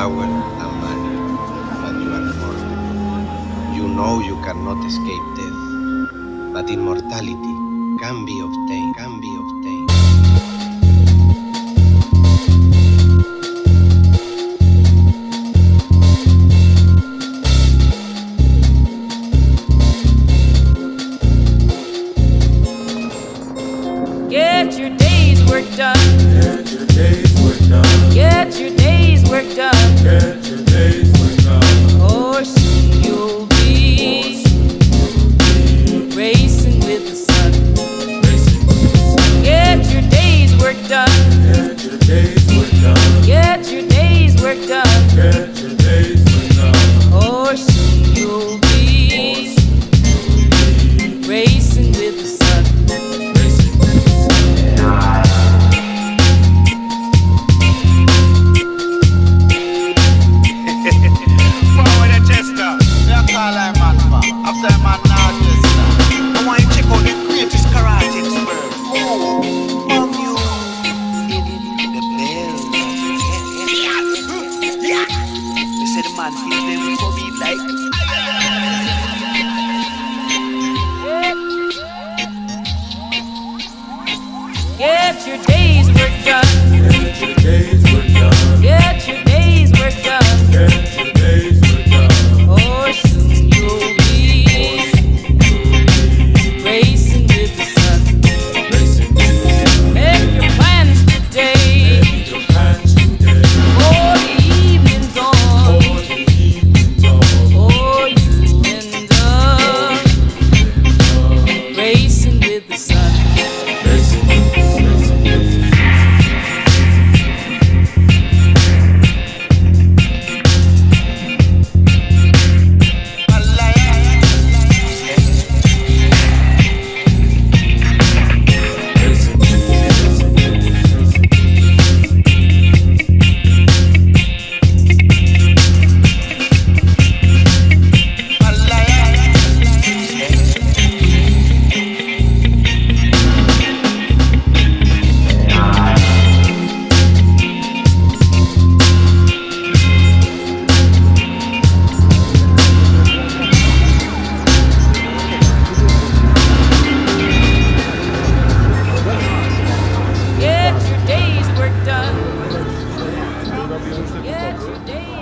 power and magic that you are born. You know you cannot escape death, but immortality can be obtained, can be antes Get your